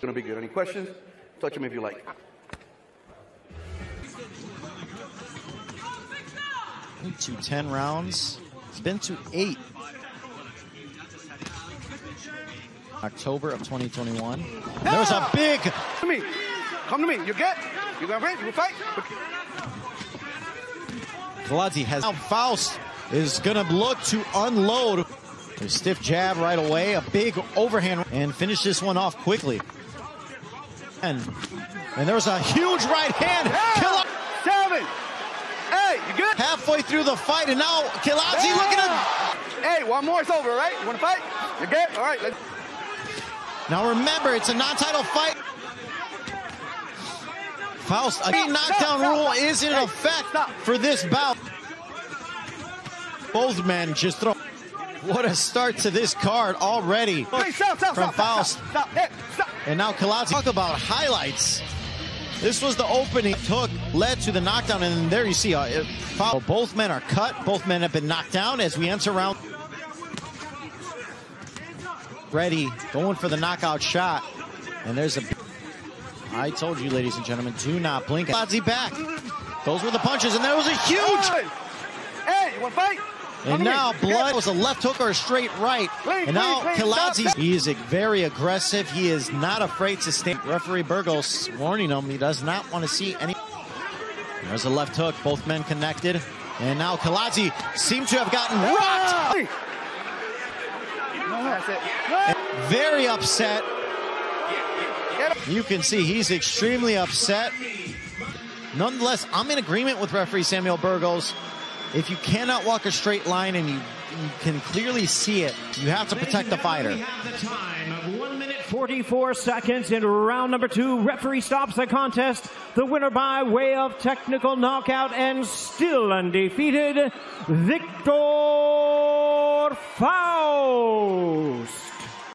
Gonna be good. Any questions? Touch him if you like. to 10 rounds. It's been to eight. October of 2021. There's a ah! big. Come to me. Come to me. You get? You gonna? You fight? Kiladze has. Now Faust is going to look to unload. A stiff jab right away. A big overhand. And finish this one off quickly. And, and there's a huge right hand. Yeah. Seven. Hey, you good? Halfway through the fight, and now Kiladze yeah. looking at. Hey, one more, it's over, right? You want to fight? You good? All right, let's. Now remember, it's a non-title fight. Faust, a knockdown stop, rule stop, is in hey, effect stop. for this bout. Both men just throw. What a start to this card already hey, from Faust. And now Kiladze. Talk about highlights. This was the opening hook led to the knockdown, and there you see uh, both men are cut. Both men have been knocked down as we enter round. Ready, going for the knockout shot, and there's a. I told you, ladies and gentlemen, do not blink. Kiladze back. Those were the punches, and there was a huge. Hey, you want to fight? And now Blood was a left hook or a straight right. And now Kiladze, he is very aggressive. He is not afraid to stand. Referee Burgos warning him he does not want to see any. There's a left hook. Both men connected. And now Kiladze seemed to have gotten ah! rocked. Very upset. You can see he's extremely upset. Nonetheless, I'm in agreement with referee Samuel Burgos. If you cannot walk a straight line and you, you can clearly see it, you have to protect the fighter. We have the time of 1 minute 44 seconds in round number two. Referee stops the contest. The winner by way of technical knockout and still undefeated, Victor Faust.